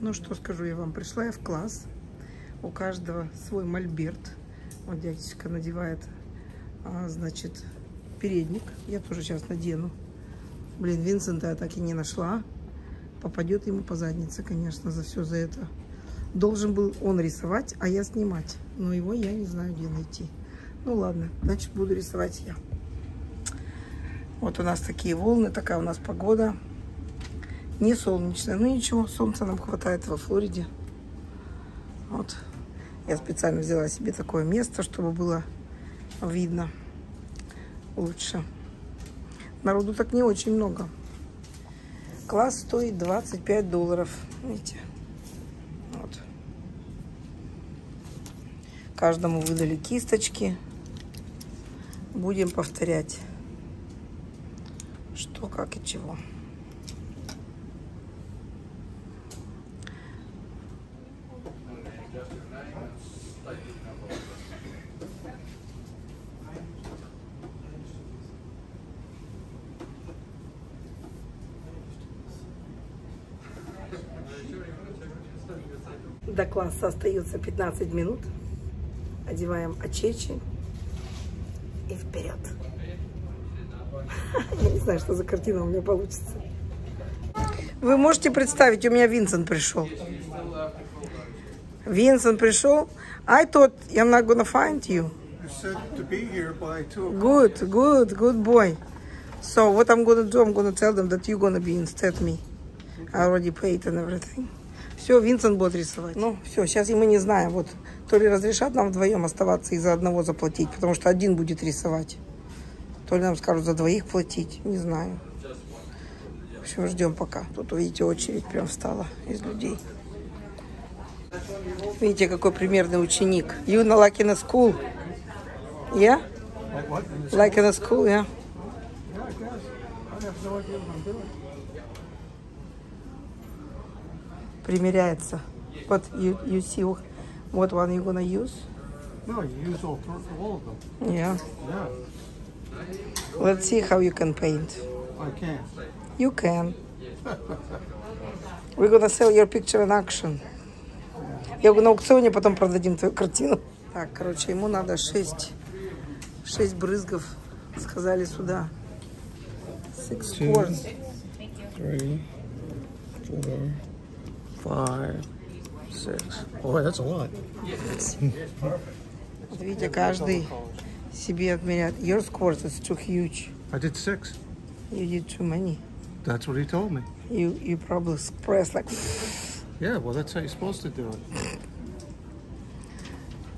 Ну что скажу я вам, пришла я в класс. У каждого свой мольберт. Вот дядечка надевает, а, значит, передник. Я тоже сейчас надену. Блин, Винсента я так и не нашла. Попадет ему по заднице, конечно, за все за это. Должен был он рисовать, а я снимать. Но его я не знаю, где найти. Ну ладно, значит, буду рисовать я. Вот у нас такие волны, такая у нас погода. Не солнечная. Ну ничего, солнца нам хватает во Флориде. Вот. Я специально взяла себе такое место, чтобы было видно лучше. Народу так не очень много. Класс стоит 25 долларов. Видите? Вот. Каждому выдали кисточки. Будем повторять, что, как и чего. До класса остается 15 минут. Одеваем очечи и вперед. Я не знаю, что за картина у меня получится. Вы можете представить, у меня Винсент пришел. Винсент пришел. I thought I'm not gonna find you. Good, good, good boy. So what I'm gonna do, I'm gonna tell them that you're gonna be instead me. I already paid and everything. Все, Винсент будет рисовать. Ну, все, сейчас и мы не знаем. Вот, то ли разрешат нам вдвоем оставаться и за одного заплатить, потому что один будет рисовать. То ли нам скажут за двоих платить, не знаю. В общем, ждем пока. Тут, видите, очередь прям встала из людей. Видите, какой примерный ученик. You know, like in a school. Yeah? Like what? Like in a school, yeah. What. Примеряется. But you, you see what one you gonna use? No, you use all, all of them. Yeah. Yeah, Let's see how you can paint. I can. You can. We're gonna sell your picture in action. Я на аукционе потом продадим твою картину. Так, короче, ему надо 6, 6 брызгов. Сказали сюда. Six Two. Three, four, five, six. Boy, that's a lot. Вот видите, каждый себе отмеряет. Your squares is too huge. I did six. You did too many. That's what he told me. You you probably press like. Yeah, well, that's how you're supposed to do it.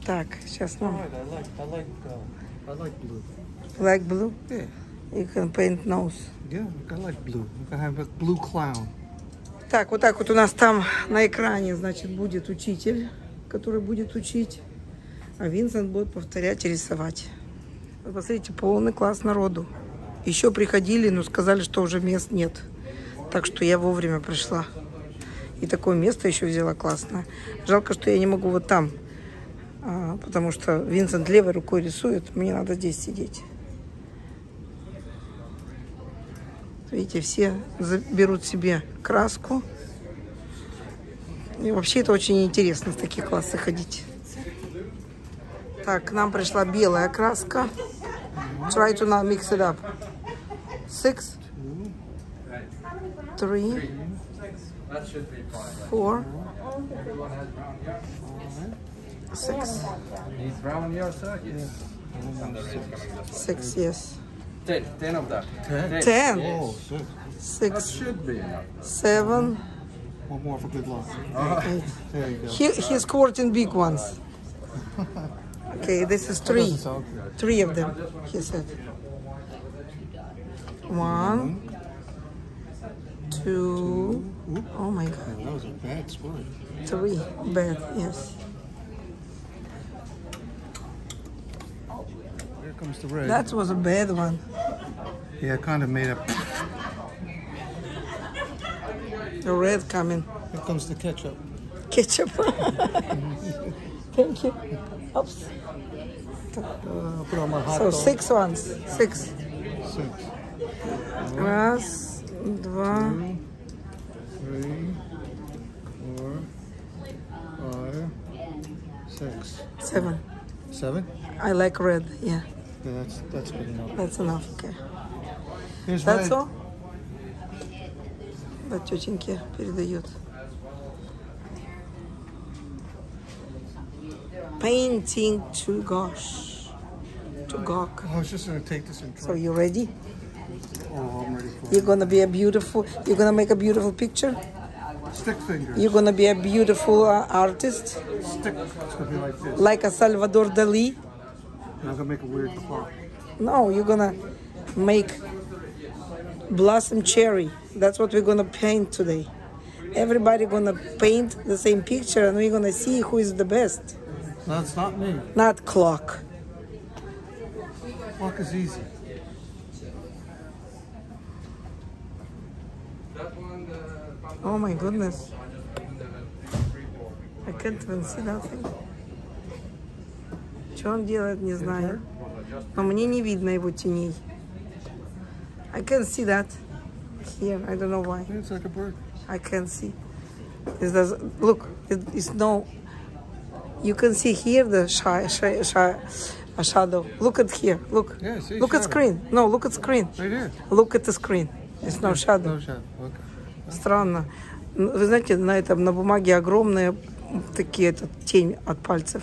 Так, сейчас нам. Right, I like, I like, uh, I like blue. Like blue? Yeah, You can paint nose. yeah, I like blue. I have a blue clown. Так, вот так вот у нас там на экране, значит, будет учитель, который будет учить, а Винсент будет повторять и рисовать. Посмотрите, полный класс народу. Еще приходили, но сказали, что уже мест нет. Так что я вовремя пришла. И такое место еще взяла классное. Жалко, что я не могу вот там, а, потому что Винсент левой рукой рисует, мне надо здесь сидеть. Видите, все берут себе краску. И вообще это очень интересно в такие классы ходить. Так, к нам пришла белая краска. Try to not mix it up. Six. Three. Four. Six. Six, yes. Ten, ten of that. Ten. Ten. Oh, six. That Six. should be enough. Seven. One more for good luck. Eight. There you go. He, he's squirting big ones. Okay, this is three. Doesn't sound good. Three of them, he said. One, two, oh my god, That was a bad squirt. three. Bad, yes. comes the red. That was a bad one. yeah, kind of made up. The red coming. Here comes the ketchup. Ketchup. Thank you. Oops. Uh, put on my hot So dog. six ones. Six. Six. Раз, два, Three, four, Six. Seven. Seven? I like red. Yeah, Yeah, that's that's good enough. that's enough. Okay. Here's That's red. all? Да, тетеньке передает. Painting to gosh. To gawk. I was just gonna take this and So try. you ready? Oh, I'm ready for You're gonna be a beautiful. You're gonna make a beautiful picture. it. Stick fingers. You're gonna be a beautiful uh, artist, Stick. It's gonna be like this. like a Salvador Dali. And I'm gonna make a weird clock. No, you're gonna make blossom cherry. That's what we're gonna paint today. Everybody gonna paint the same picture, and we're gonna see who is the best. That's not me. Not clock. Clock is easy. Oh my goodness. I can't even see nothing. Что он делает, не знаю. Но мне не видно его теней. I can see that here. I don't know why. It's like a bird. I can see. It does look. It, it's no. You can see here the shy, shy, shy, a shadow. Look at here. Look. Yeah, look at shadow. screen. No, look at screen. Right here. Look at the screen. It's no shadow. No shadow. Okay. Странно. Ну, Вы знаете, на этом на бумаге огромные такие этот тень от пальцев,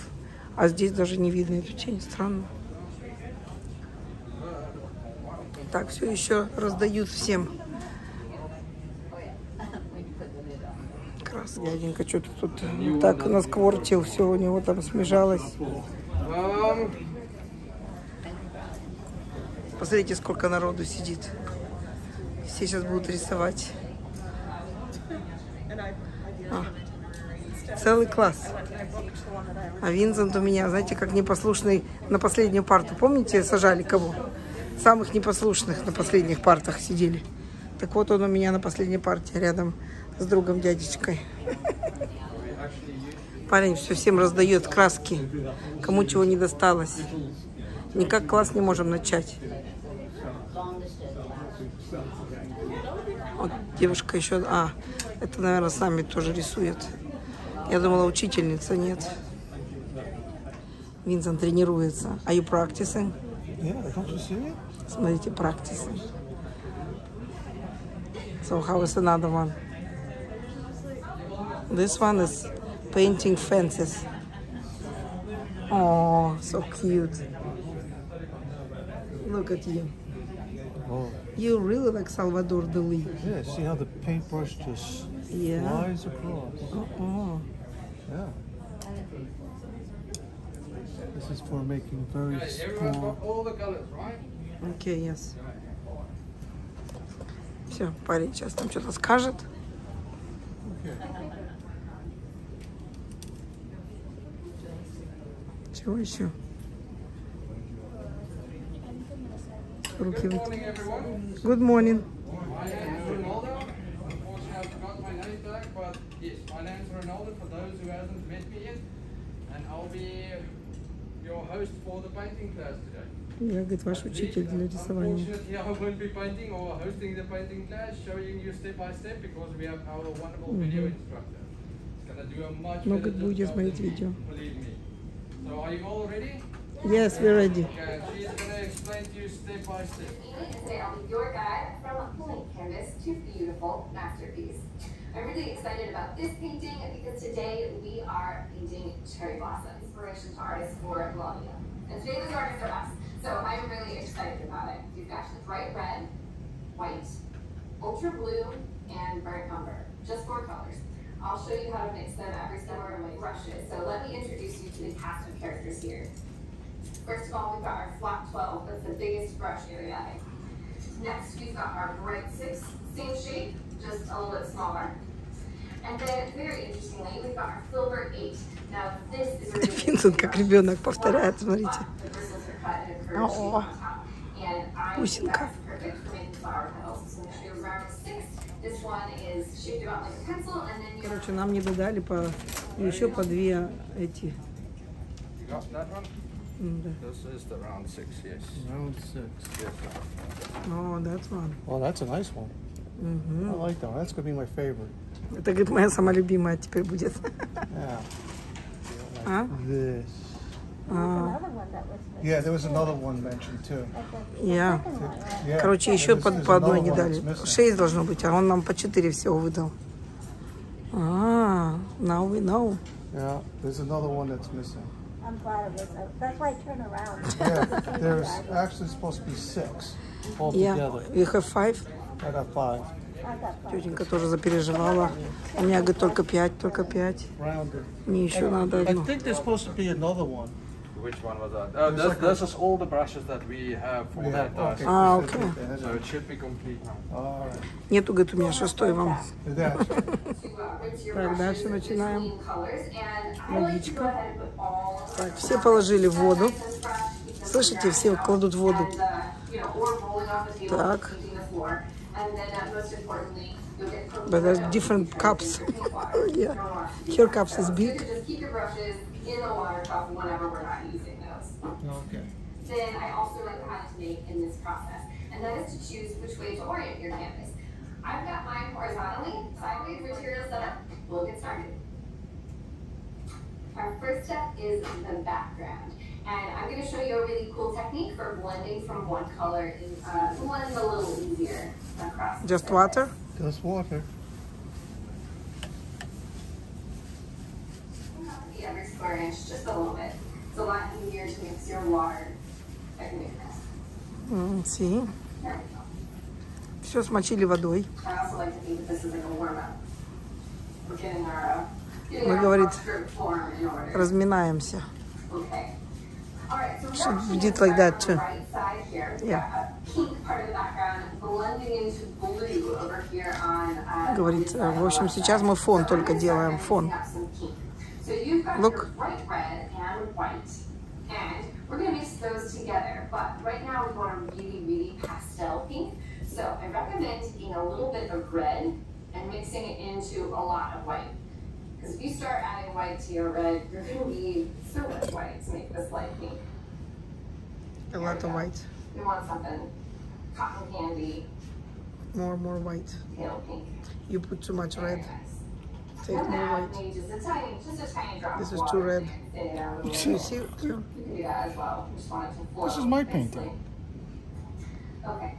а здесь даже не видно эту тень. Странно. Так, все еще раздают всем. Крас. Дяденька что-то тут так насквортил, все у него там смежалось. Посмотрите, сколько народу сидит. Все сейчас будут рисовать. Целый класс. А Винсент у меня, знаете, как непослушный на последнюю парту. Помните, сажали кого? Самых непослушных на последних партах сидели. Так вот он у меня на последней партии рядом с другом дядечкой. Парень все всем раздает краски, кому чего не досталось. Никак класс не можем начать. Вот девушка еще... А, это, наверное, сами тоже рисует. Я думала, учительница, нет. Винсент тренируется. Are you practicing? Yeah? Смотрите, practicing. So how is another one? This one is painting fences. Oh, so cute. Look at you. Oh. You really like Salvador Dali. Yeah, see how the paintbrush just Yeah. flies across. Oh, Yeah. This is for making very small. окей, yes. Все, парень сейчас там что-то скажет. Чего еще? Руки everyone. Good morning. My name is Ronaldo. Unfortunately, I forgot my name tag, but yes, my name is Ronaldo for those who haven't met me yet. And I'll be your host for the painting class today. Я, говорит, ваш учитель для рисования. Unfortunately, I won't be painting or hosting the painting class, showing you step by step because we have our wonderful video instructor. He's gonna do a much Много better будете смотреть видео. Believe me. So are you all ready? Yes, we're ready. Okay, she's gonna explain to you step by step. and today I'll be your guide from blank canvas to beautiful masterpiece. I'm really excited about this painting because today we are painting cherry blossom, inspiration to artists for Melania. And today those artists are us, so I'm really excited about it. We've got the bright red, white, ultra blue, and burnt umber, just four colors. I'll show you how to mix them every step of my brushes. So let me introduce you to the cast of characters here. First of all, we've got our flat 12, that's the biggest brush area. Next, we've got our bright 6, same shape, just a little bit smaller. And then, very interestingly, we've got our silver 8. Now, this is a really Винсент как ребенок повторяет, смотрите. The bristles are cut in a curved shape Oh. on top. And I think Бусинка. that's perfect for making flower petals. So I'm going to round 6. This one is shaped about like a pencil, and then you Короче, нам не додали по еще по две эти. Да. This is the round six, yes. Round six. Yes. Oh, that's one. Well, that's a nice one. Мгм. I like that one. That's gonna be my favorite. Это, говорит, моя самая любимая теперь будет. Yeah. Yeah, А? This. А. Yeah, there was another one mentioned too. Right? Yeah. Короче, еще по, по одной не дали. Шесть должно быть, а он нам по четыре всего выдал. А, now we know. Yeah, there's another one that's missing. I'm glad it was. uh, That's why I turned around. Yeah, there's actually supposed to be six Я. altogether. You have five? I got five. Тетенька тоже запереживала. У меня, говорит, только пять, только пять. Мне еще надо одну. think there's supposed to be another one. Which one was that? Oh, this, this is all the brushes that we have for Yeah, that uh, okay. task. А, окей. So it should be complete now. All right. Нету, говорит, у меня шестой вам. Uh, Так, дальше начинаем. Водичка. Так, все положили в воду. Слышите, все кладут в воду. uh, Так. Painting the floor. And then, uh, most importantly, you'll get But there's different cups. your. Yeah. You don't want to do Your cups is it's big. good Just keep your brushes in the water cup whenever we're not using those. Okay. Then I also learned how to make in this process, and that is to choose which way to orient your canvas. I've got mine horizontally, sideways material set up. We'll get started. Our first step is the background. And I'm gonna show you a really cool technique for blending from one color in, uh, blend a little easier across. the Just water? Just water. To be every square inch, just a little bit. It's a lot easier to mix your water Си. There we go. Все смочили водой. I also like to think that this is like a warm up. We're getting our, uh, getting Мы, our говорит, script form in order. Разминаемся. Okay. So it gonna like that too? Yeah. Uh, Говорит, э, в общем, сейчас мы фон только делаем, фон. Look. we're gonna mix those together. But right now we want a really, really pastel pink. So I recommend taking a little bit of red and mixing it into a lot of white. Because if you start adding white to your red, you're gonna need so much white to make this light pink. A lot of white. We want something cotton candy, More, more white. pale pink. You put too much Very red. nice. Take And more white. just a tiny, just a tiny drop This is too red. and thin it out a You see? You can do that as well. Just want it to flow. This is my nicely. painting. Okay.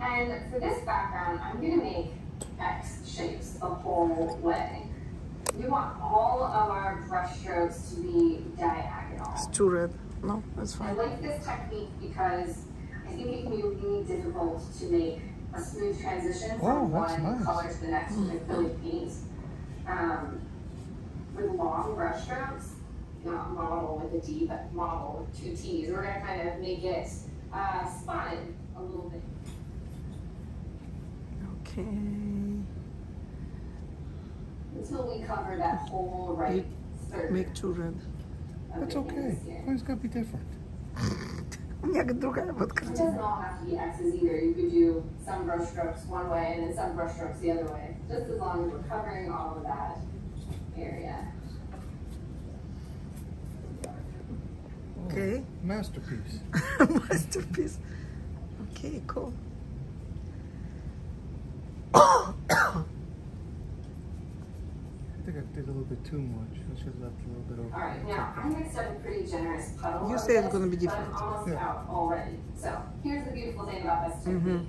And for this background, I'm gonna make X shapes the whole way. We want all of our brush strokes to be diagonal. It's too red. No, that's fine. I like this technique because I think it can be really difficult to make a smooth transition from that's one nice. color to the next with acrylic paint. Um, with long brush strokes, not model with a D, but model with two T's, we're gonna kind of make it uh, spotted a little bit. Okay. Until we cover that whole right third. Make too red. of That's the okay. canvas here. Things gotta be different. У меня говорит, другая It подкрутина. doesn't all have to be X's either. You could do some brush strokes one way and then some brush strokes the other way. Just as long as we're covering all of that area. Okay. Masterpiece. Masterpiece. Okay, cool. I think I did a little bit too much. I should have left a little bit over. All right, now I mixed up a pretty generous puddle. You of say it's gonna be different. I'm almost Yeah. out already. So here's the beautiful thing about this technique.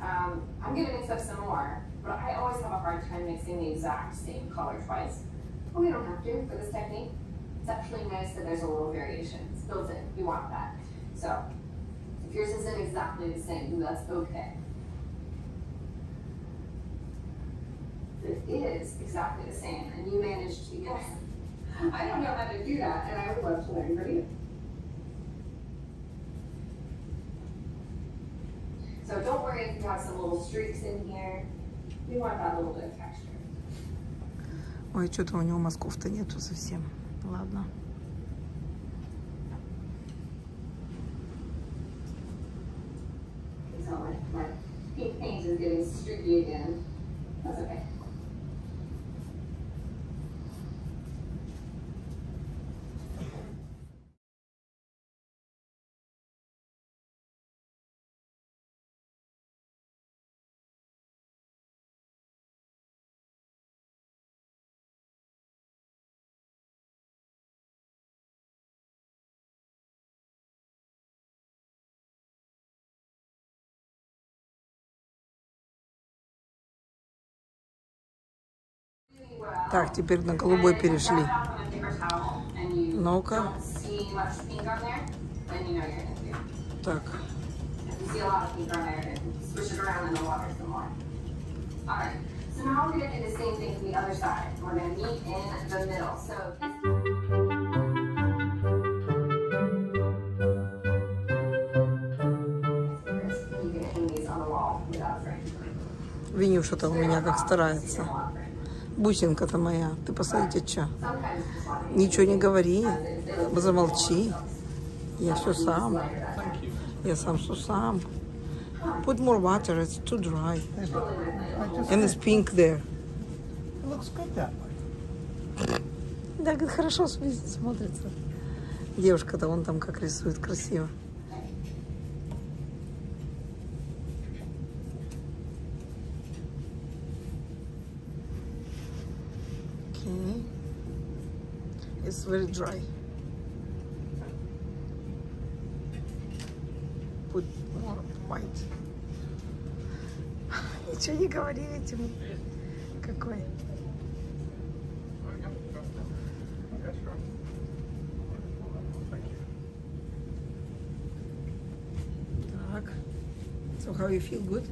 Um, I'm gonna mix up some more, but I always have a hard time mixing the exact same color twice. But we don't have to for this technique. It's actually nice that there's a little variation. It's built in. We want that. So if yours isn't exactly the same, that's okay. If it is exactly the same, and you managed to guess, I don't know how to do that, and I would love to learn from you. So don't worry if you have some little streaks in here. We want that little bit of texture. Ой, что-то у него мозгов-то нету совсем. Ладно. So my, my pink paint is getting streaky again. That's okay. Так, теперь на голубой перешли. Ну-ка. Так. Винюша-то у меня как старается. Бусинка-то моя, ты посмотрите, что. Ничего не говори, замолчи. Я все сам. Я сам все сам. Put more water, it's too dry. And it's pink there. it looks good that way. Да, говорит, хорошо см- смотрится. Девушка-то вон там как рисует красиво. It's very dry. Put more white. Ничего не говори этим. Какой? Так. So how you feel good?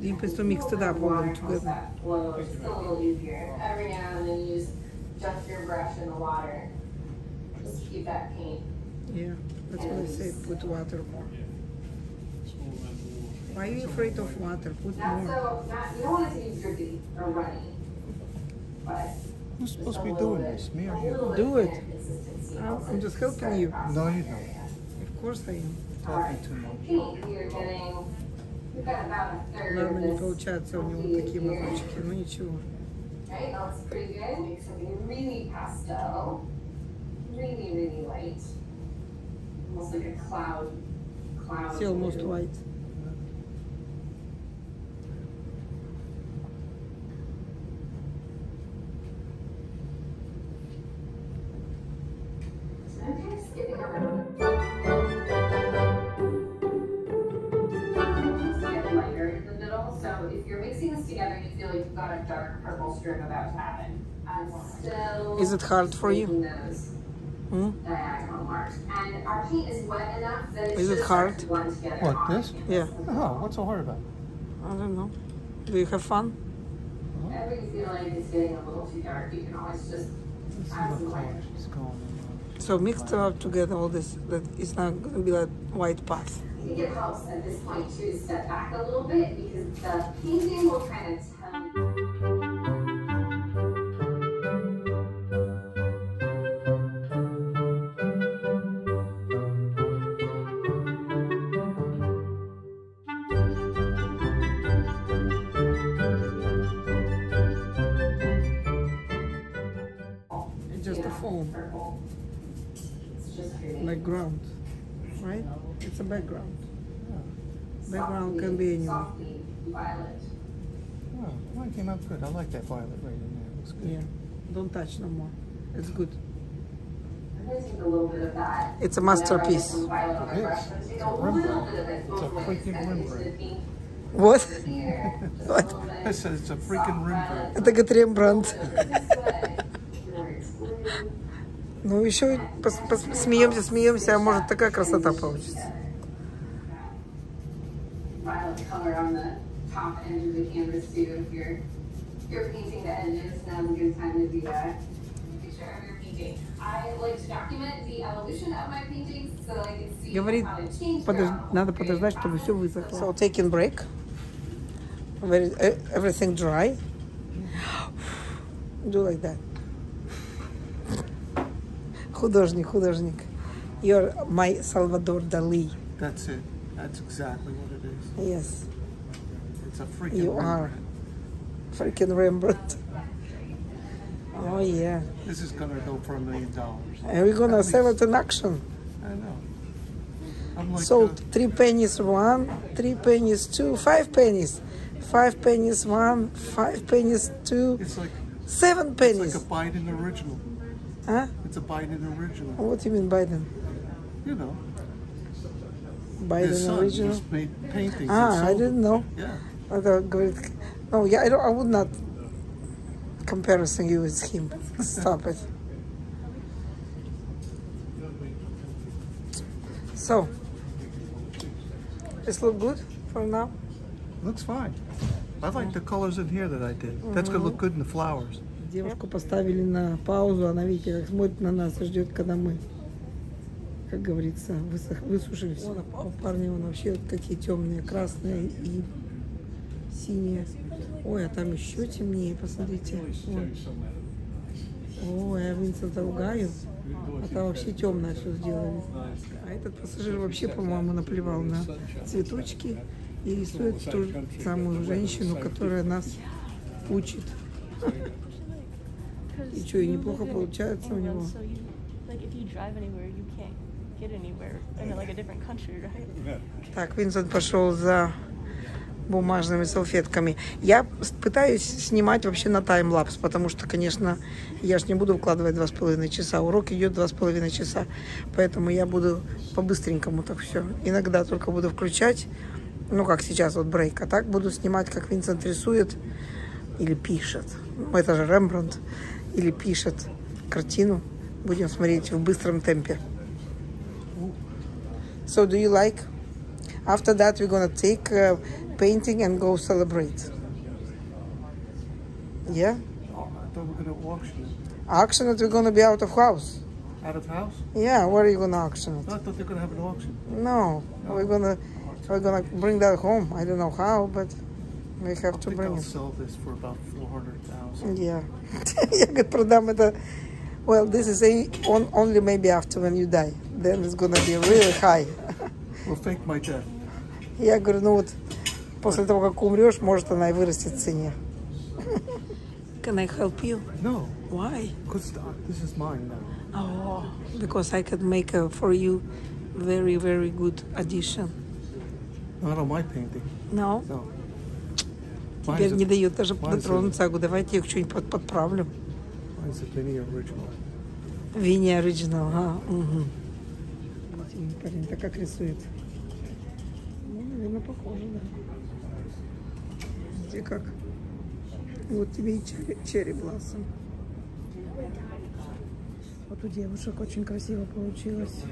You supposed to mix it up all water helps together. that flow just a little easier. Every now and then you just dunk your brush in the water. Just to keep that paint. Yeah, that's what I said. Put water more. Why are you afraid of water? Put Not more. so, not, you don't want it to be drippy or runny. But Who's just supposed a to be little doing bit- this? Me or a you? little bit Do it. thinner consistency I'm- helps I'm it just helping spread you. across No, the you area. Of course I am. Talking too much. Paint, you're getting, we've got about a third Ладно, of не this получается у него completed такие here. мазочки, ну ничего. Right, that looks pretty good. Make something really pastel. Really, really light. Almost like a cloud. Cloud. See, almost blue. white. Middle. So if you're mixing this together, you feel like you've got a dark purple strip about to happen. I'm still. Is it hard for you? making those Hmm? diagonal marks. And our paint is wet enough that it Is it should start hard? to blend together. What, this? canvas. Yeah. Oh, what's so hard about it? I don't know. Do you have fun? Whenever you feel like it's getting a little too dark, you can always just Let's add some color light. she's going. So mix them up together, all this. That it's not going to be like white path. Think it helps at this point too to step back a little bit because the painting will kind of tell. It's a background. Background can be anywhere. Softly violet. Oh, mine came out good. I like that violet right in there. Looks good. Yeah. Don't touch no more. It's good. I'm gonna take a little bit of that. It's a masterpiece. It is. It's a Rembrandt. bit of it It's a freaking Rembrandt. Вот. here, just a What? little bit. I said it's a freaking Rembrandt. Это говорит Рембрандт. Ну, еще пос- пос- смеемся, смеемся, а может такая красота получится. Violet color on the top edge of the canvas too. If you're you're painting the edges, now's a good time to do that. Picture of your painting. I like to document the evolution of my paintings so I can see Говорит, how it changed. подож- throughout надо the подождать, period. чтобы все высохло. So taking break. Very, eh, everything dry. Do like that. Художник, художник. You're my Salvador Dali. That's it. That's exactly what it is. Yes, It's a freaking you are. Freaking Rembrandt. Oh yeah. This is gonna go for a million dollars. And we're gonna sell it in auction. I know. I'm like, uh, three pennies one, three pennies two, five pennies. Five pennies one, five pennies two, it's like seven pennies. it's like a Biden original. Huh? It's a Biden original. What do you mean Biden? You know, his Biden son original? just made paintings. Ah, I didn't know. Yeah. Это говорит, no, yeah, I, don't, I would not comparison you with him. Stop it. So, this look good for now? Looks fine. I like the colors in here that I did. That's gonna look good in the flowers. Девушку поставили на паузу, она, видите, как смотрит на нас и ждет, когда мы, как говорится, высох, высушились. Вон, а у парня вон вообще вот какие темные, красные и синие. Ой, а там еще темнее, посмотрите. Вон. Ой, я Винсента ругаю. А там вообще темное все сделали. А этот пассажир вообще, по-моему, наплевал на цветочки и рисует ту же самую женщину, которая нас учит. И что, и неплохо получается у него? Like, if you drive anywhere, you can't Так, Винсент пошел за бумажными салфетками. Я пытаюсь снимать вообще на таймлапс, потому что, конечно, я ж не буду вкладывать два с половиной часа. Урок идет два с половиной часа, поэтому я буду по-быстренькому так все. Иногда только буду включать, ну, как сейчас, вот брейк, а так буду снимать, как Винсент рисует или пишет. Ну, Это же Рембрандт. Или пишет картину. Будем смотреть в быстром темпе. So do you like? After that, we're gonna take uh, painting and go celebrate. Yeah, Oh, I thought we were gonna auction it. auction it. We're gonna be out of house. Out of house? Yeah, where are you gonna auction No, it? I thought they were gonna have an auction. No, we're gonna we're gonna bring that home. I don't know how, but we have I to think bring I'll it. sell this for about four hundred thousand. Yeah, я говорит, продам это. Well, this is a, on, only maybe after when you die. Then it's gonna be really high. We'll fake my death. Я говорю, ну вот после того, как умрешь, может она и вырастет в цене. Can I help you? No, Why? because this is mine now. Oh, because I could make a, for you very, very good addition. Not on my painting. No? No. Теперь Mine's не a, дает даже mine's дотронуться. Я говорю, давайте я их что-нибудь под- подправлю. Mine's a Vinny original. Винни оригинал, а? Угу. Парень, так как рисует. Ну, наверное, похоже, да. Где как? Вот тебе и черри, черри блассом. Вот у девушек очень красиво получилось.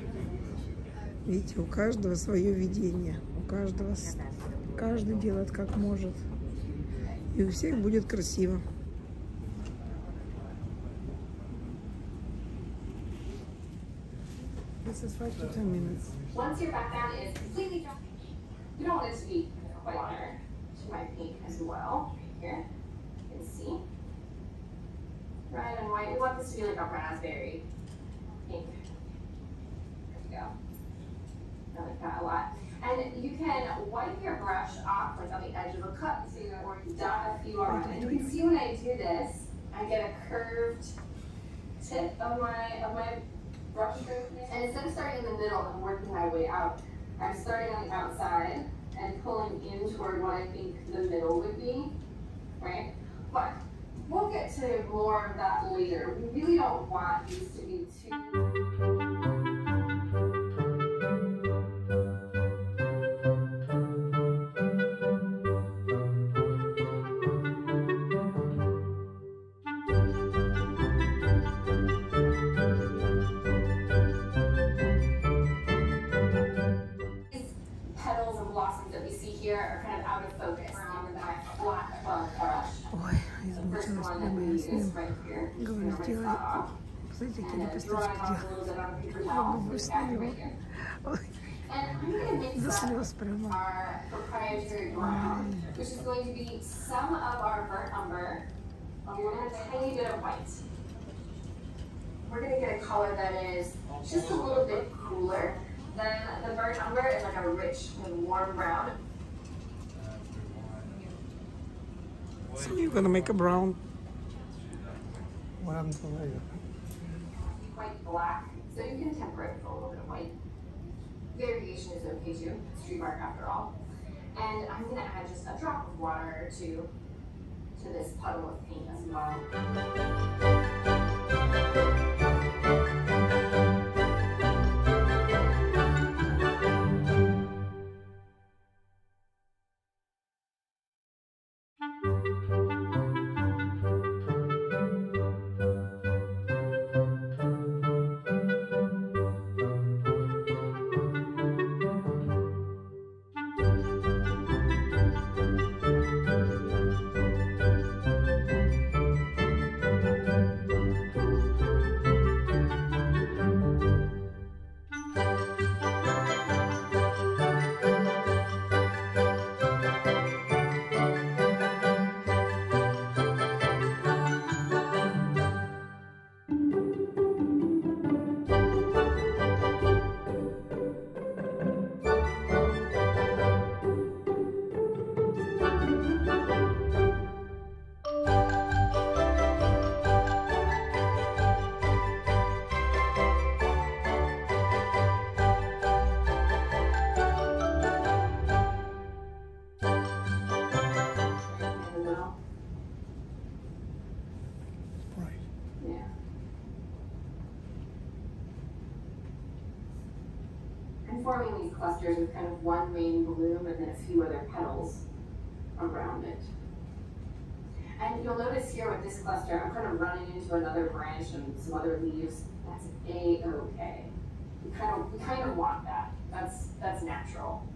Видите, у каждого свое видение. У каждого, каждый делает как может. И у всех будет красиво. This is five to ten minutes. Once your background is completely dry, you don't want it to be quite water to my pink as well. Here, you can see. Red and white. We want this to be like a raspberry pink. There we go. I like that a lot. And you can wipe your brush off like on the edge of a cup so you know where you've done a few already. And you can see when I do this, I get a curved tip of my of my. And instead of starting in the middle and working my way out, I'm starting on the outside and pulling in toward what I think the middle would be, right? But we'll get to more of that later. We really don't want these to be too. Some of our burnt umber, along with a tiny bit of white. We're gonna get a color that is just a little bit cooler than the burnt umber. It's like a rich and warm brown. So you're gonna make a brown. What happens to later? White black, so you can temper it with a little bit of white. Variation is okay too, street art after all. And I'm gonna add just a drop of water to to this puddle of paint as well. With kind of one main bloom and then a few other petals around it. And you'll notice here with this cluster, I'm kind of running into another branch and some other leaves. That's a-okay. We kind of we kind of want that. That's that's natural.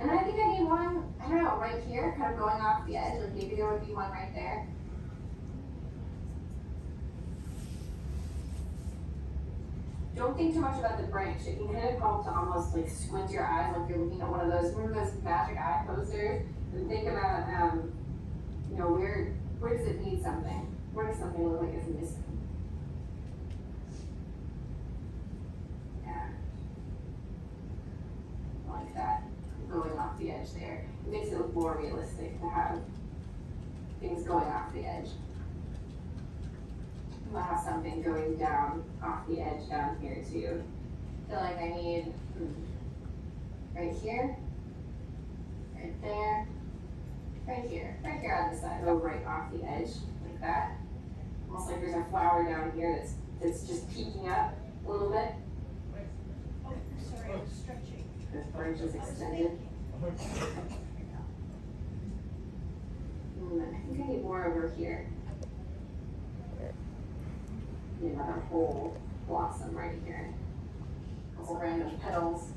And then I think I need one, I don't know, right here, kind of going off the edge, like maybe there would be one right there. Don't think too much about the branch. It can kind of help to almost like squint your eyes like you're looking at one of those, remember those magic eye posters? And think about, um, you know, where, where does it need something? Where does something look like it's missing? Yeah. Like that, going off the edge there. It makes it look more realistic to have things going off the edge. I'm gonna have something going down off the edge down here too. Feel like I need hmm, right here, right there, right here, right here on the side. Go right off the edge like that. Almost like there's a flower down here that's that's just peeking up a little bit. Oh, sorry, I was stretching. The branch is extended. Mm, I think I need more over here. Need another whole blossom right here. A Couple random petals,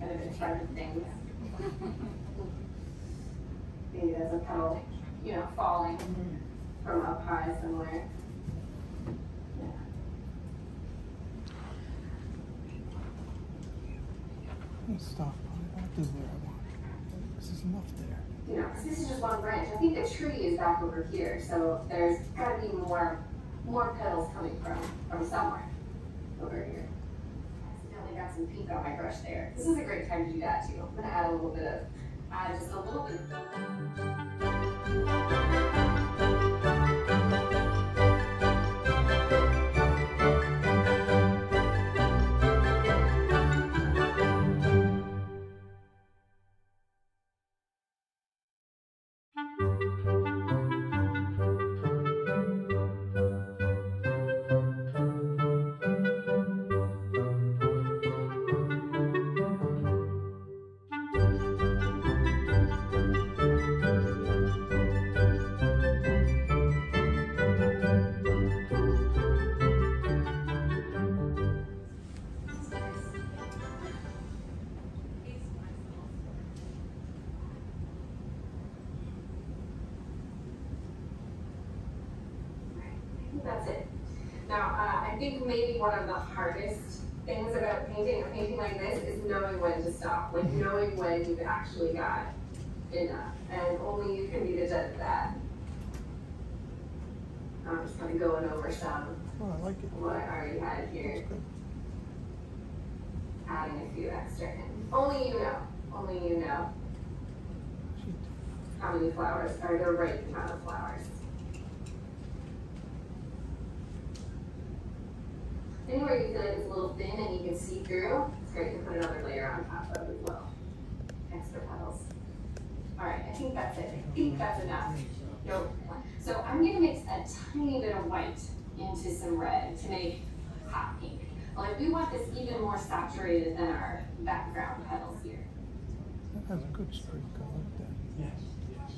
kind of extravagant things. Maybe there's a petal, you know, falling from up high somewhere. Yeah. Stop. I'll do what I want. This is enough there. you know, this is just one branch. I think the tree is back over here, so there's gotta be more, more petals coming from, from somewhere over here. I accidentally got some pink on my brush there. This is a great time to do that too. I'm gonna add a little bit of, just a little bit. One of the hardest things about painting a painting like this is knowing when to stop, like mm-hmm. knowing when you've actually got enough, and only you can be the judge of that. I'm just kind of going over some Oh, I like it. what I already had here, adding a few extra in. Only you know, only you know how many flowers, are the right amount of flowers. Anywhere you feel like it's a little thin and you can see through, it's great to put another layer on top of as well. Extra petals. All right, I think that's it. I think that's enough. Nope. So I'm gonna mix a tiny bit of white into some red to make hot pink. Like we want this even more saturated than our background petals here. That has a good streak. I like that. Yes, yes.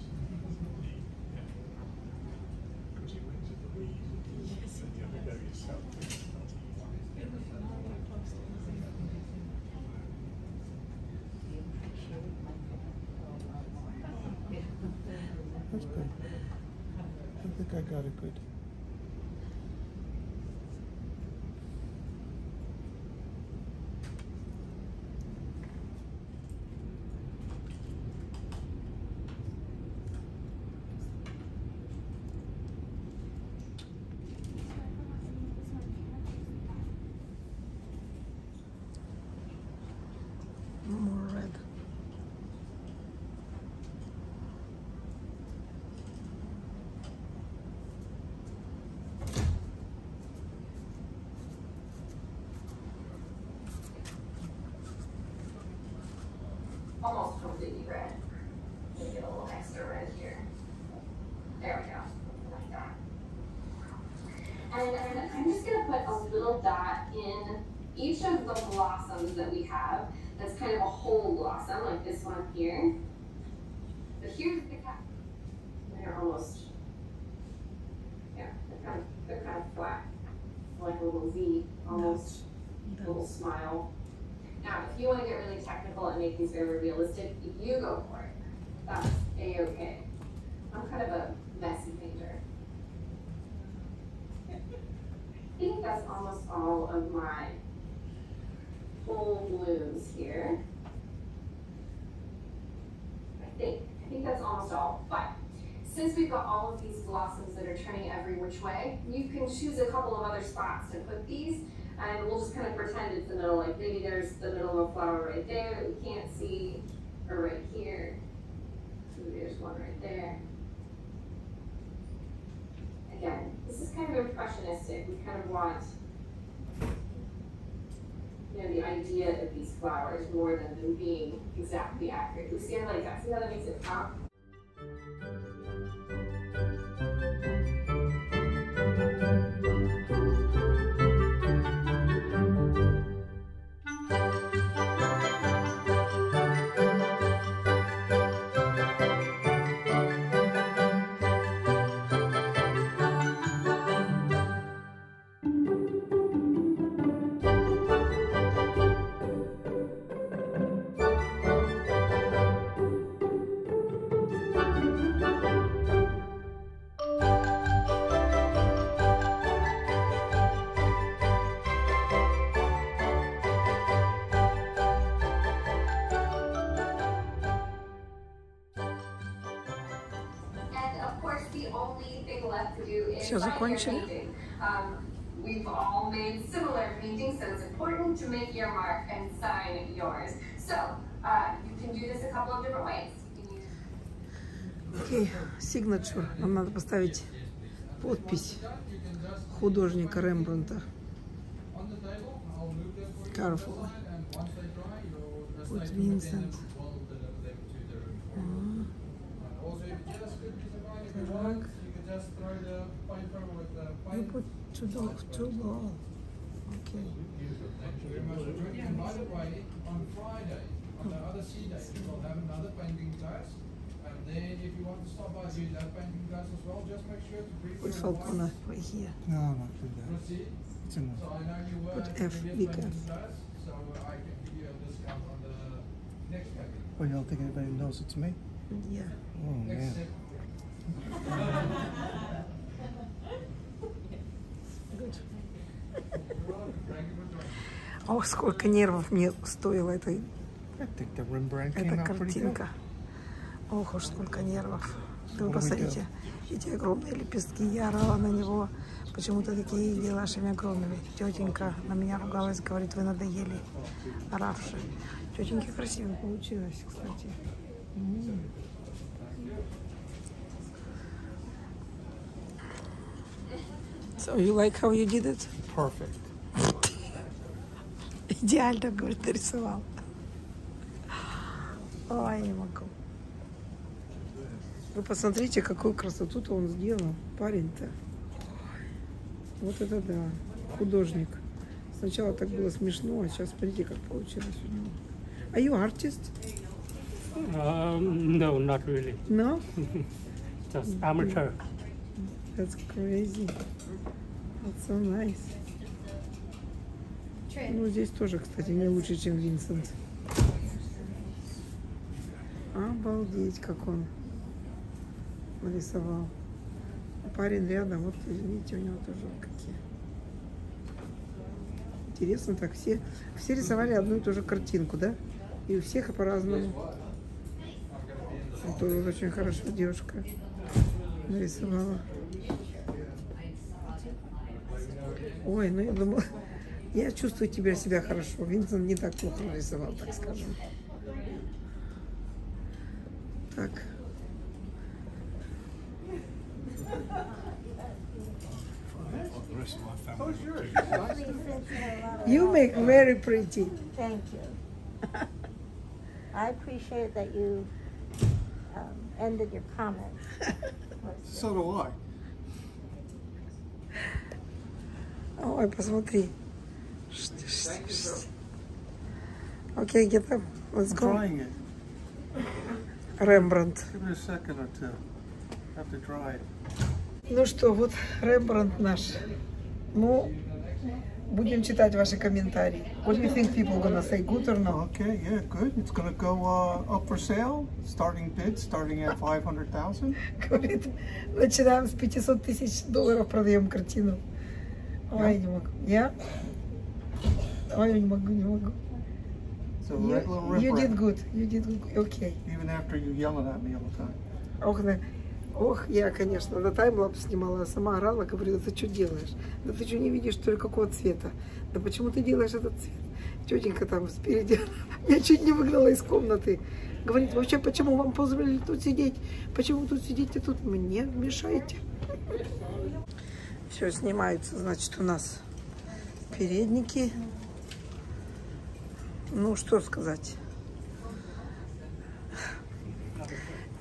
Because he went to the weed and the other day yourself. That's good. I think I got it good. More red. almost completely red. Make it a little extra red here. There we go. Like that. And little dot in each of the blossoms that we have that's kind of a whole blossom, like this one here. But here's the cap. They're almost, yeah, they're kind of, they're kind of flat, like a little V, almost, a little smile. Now, if you want to get really technical and make these very realistic, you go for it. That's a-okay. I'm kind of a messy painter. I think that's almost all of my full blooms here. I think, I think that's almost all, but since we've got all of these blossoms that are turning every which way, you can choose a couple of other spots to put these, and we'll just kind of pretend it's the middle, like maybe there's the middle of a flower right there that we can't see, or right here. Maybe there's one right there. Again, this is kind of impressionistic. We kind of want, you know, the idea of these flowers more than them being exactly accurate. We see like that. See how that makes it pop? Your закончили? painting. Um, we've all made similar paintings, so it's important to make your mark and sign yours. So uh, you can do this a couple of different ways. You need Окей, signature. Нам надо поставить подпись художника Рембранта. Careful. And once they dry, you'll just Put take them within, Vincent. we'll deliver them to the room for you. And also, if you just could be so kind, if you want, you can just throw the paper with the You put two dogs, two ball. Okay. Thank you very much for. And by the way, on Friday, on the other sea day, we'll have another painting class. And then if you want to stop by to that painting class as well, just make sure to bring Put your Falcona wife. right here. No, I'm not doing that. Proceed. It's enough. So I know you were Put at F, previous big painting F. class, so I can give you a discount on the next painting. Well, you don't think anybody knows it's me? Yeah. Oh, man. Except Good. Ох, сколько нервов мне стоило этой, эта картинка. Ох уж сколько нервов. Да вы посмотрите, эти огромные лепестки, я орала на него. Почему ты такие делашами огромными? Тетенька на меня ругалась, говорит, вы надоели, оравши. Тетеньки красиво получилось, кстати. So you like how you did it? Perfect. Идеально, говорит, нарисовал. Ой, не могу. Вы посмотрите, какую красоту-то он сделал, парень-то. Вот это да, художник. Сначала так было смешно, а сейчас смотрите, как получилось у него. Are you artist? Um, no, not really. No? Just amateur. That's crazy. That's so nice. Ну, здесь тоже, кстати, не лучше, чем Винсент. Обалдеть, как он нарисовал. Парень рядом, вот видите, у него тоже какие. Интересно так, все, все рисовали одну и ту же картинку, да? И у всех по-разному. Вот очень хорошо девушка нарисовала. Ой, ну я думала, я чувствую тебя себя хорошо. Винсент не так плохо нарисовал, так скажем. Так. You make very pretty. Thank you. I appreciate that you um, ended your comments. So do I. Ой, посмотри. Шт. Okay, get them. Let's go. Рембрандт. Ну что, вот Рембрандт наш. Ну, будем читать ваши комментарии. What do you think people gonna say, good or no? Okay, yeah, good. It's gonna go uh, up for sale. Starting bid starting at 500,000. Говорит, начинаем с 500 тысяч долларов, продаем картину. Ой, не могу. Я? Ой, не могу, не могу. A You, you did good. You did good. Okay. Even after you yelling at me all the time. Ох, на- ох, я, конечно, на таймлапс снимала, а сама орала, говорила, ты что делаешь? Да ты что не видишь, что ли, какого цвета? Да почему ты делаешь этот цвет? Тетенька там спереди меня чуть не выгнала из комнаты. Говорит, вообще, почему вам позволили тут сидеть? Почему тут сидите тут? Мне мешаете. Все, снимаются, значит, у нас передники. Ну, что сказать.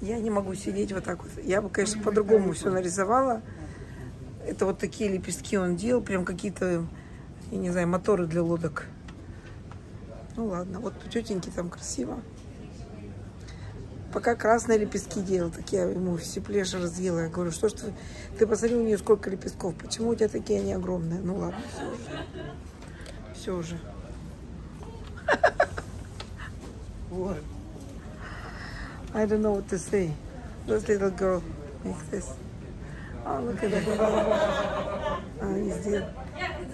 Я не могу сидеть вот так вот. Я бы, конечно, по-другому все нарисовала. Это вот такие лепестки он делал, прям какие-то, я не знаю, моторы для лодок. Ну ладно, вот у тетеньки там красиво. Пока красные лепестки делал, так я ему все плеши разъела. Я говорю, что ж ты, ты посмотри, у нее сколько лепестков, почему у тебя такие они огромные? Ну ладно, все уже. Все уже. What? I don't know what to say. This little girl makes this. Oh, look at that. Oh, he's there.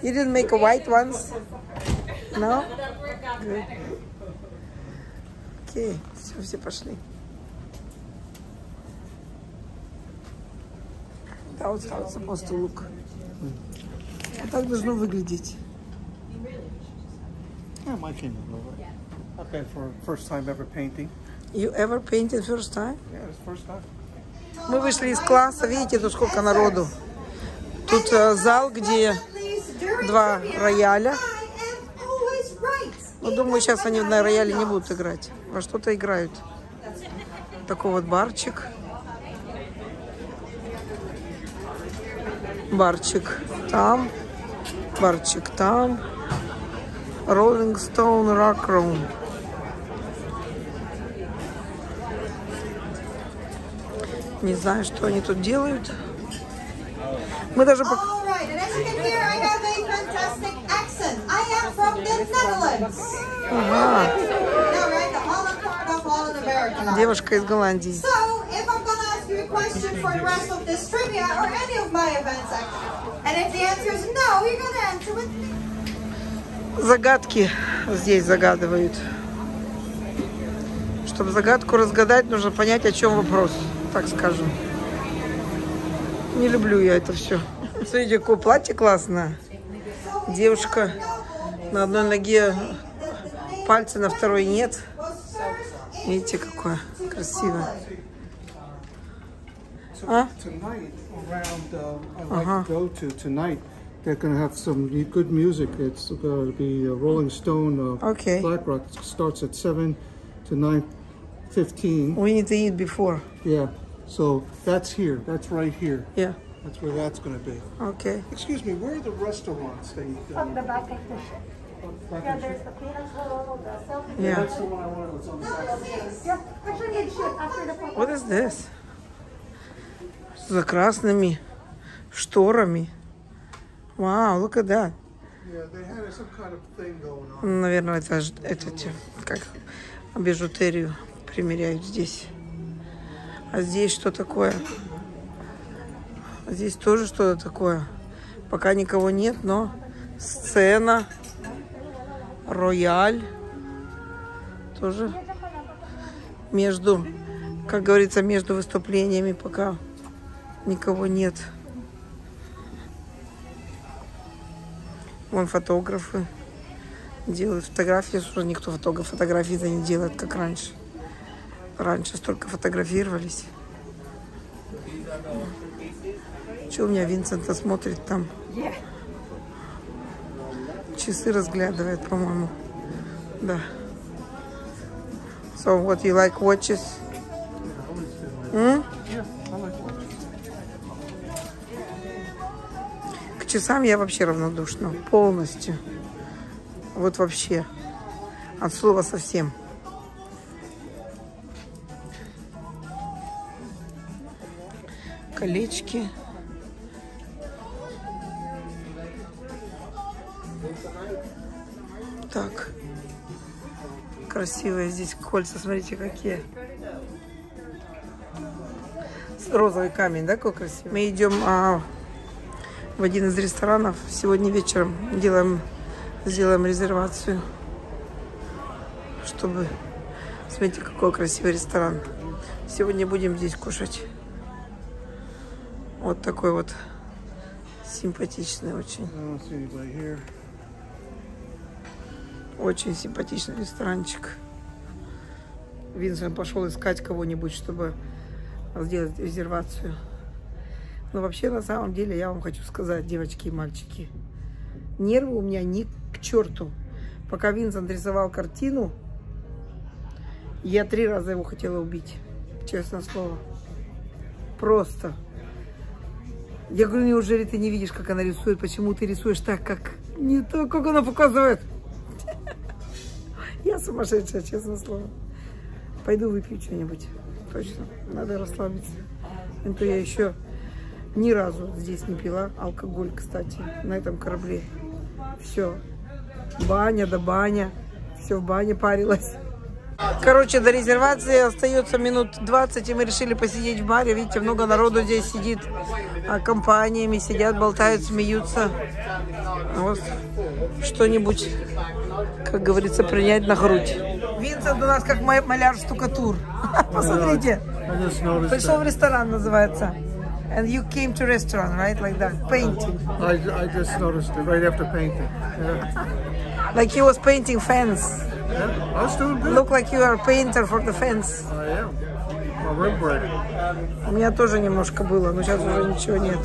You didn't make a white ones? No? Good. Окей, все, все пошли. That was how it's supposed to look. Вот так должно выглядеть. Yeah, my. Not bad for first time ever painting. You ever painted first time? Yeah, it's first time. Мы вышли из класса, видите, тут сколько народу. Тут э, зал, где два рояля. Ну, думаю, сейчас они на рояле не будут играть. Во что-то играют. Такой вот барчик. Барчик там. Барчик там. Rolling Stone Rock Room. Не знаю, что они тут делают. Мы даже... Netherlands. Ага, девушка из Голландии. So, if I'm gonna ask you a question for the rest of this trivia or any of my events, actually, and if the answer is no, you're gonna answer with me. Загадки здесь загадывают. Чтобы загадку разгадать, нужно понять, о чем вопрос, так скажем. Не люблю я это все. Смотрите, какое платье классное. Девушка на одной ноге пальцы, на второй нет. Видите, какое красивое. А? Tonight, around uh, I like Uh-huh. to go to tonight, they're going to have some good music. It's going to be uh, Rolling Stone. Uh, Okay. Black Rock starts at seven to nine fifteen. We need to eat before. Yeah. So that's here. That's right here. Yeah. That's where that's going to be. Okay. Excuse me. Where are the restaurants? They, uh, From the back of the ship. Yeah, there's the peanut hole, the selfie. Yeah. That's the one I wanted. That's on the back. Yeah, actually, after the. What is this? За красными шторами. Вау, look at that. Yeah, kind of on. Наверное, это, это те, как бижутерию примеряют здесь. А здесь что такое? Здесь тоже что-то такое. Пока никого нет, но сцена, рояль. Тоже между, как говорится, между выступлениями пока никого нет. Вон фотографы делают фотографии, что никто фотограф фотографии-то не делает, как раньше. Раньше столько фотографировались. Что у меня Винсента смотрит там? Часы разглядывает, по-моему. Да. So what you like watches? М? Часам я вообще равнодушна. Полностью. Вот вообще. От слова совсем. Колечки. Так. Красивые здесь кольца, смотрите, какие. Розовый камень, да, какой красивый. Мы идем а, в один из ресторанов. Сегодня вечером делаем, сделаем резервацию, чтобы... Смотрите, какой красивый ресторан. Сегодня будем здесь кушать. Вот такой вот симпатичный очень. Очень симпатичный ресторанчик. Винсент пошел искать кого-нибудь, чтобы сделать резервацию. Но вообще, на самом деле, я вам хочу сказать, девочки и мальчики, нервы у меня ни к черту. Пока Винсент рисовал картину, я три раза его хотела убить. Честное слово. Просто. Я говорю, неужели ты не видишь, как она рисует? Почему ты рисуешь так, как не то, как она показывает? Я сумасшедшая, честное слово. Пойду выпью что-нибудь. Точно. Надо расслабиться. Это я еще ни разу здесь не пила. Алкоголь, кстати, на этом корабле. Все. Баня да баня. Все в бане парилась. Короче, до резервации остается минут 20, и мы решили посидеть в баре. Видите, много народу здесь сидит. А компаниями сидят, болтают, смеются. Вот что-нибудь, как говорится, принять на грудь. Винсент у нас как ма- маляр-штукатур. Посмотрите. Пришел в ресторан, называется. And you came to restaurant, right? Like that. Painting. I, I just noticed it right after painting. Yeah. Like he was painting fence. yeah. I was doing good. Look like you are a painter for the fence. I am. A Rembrandt. У меня тоже немножко было, но сейчас уже ничего нет.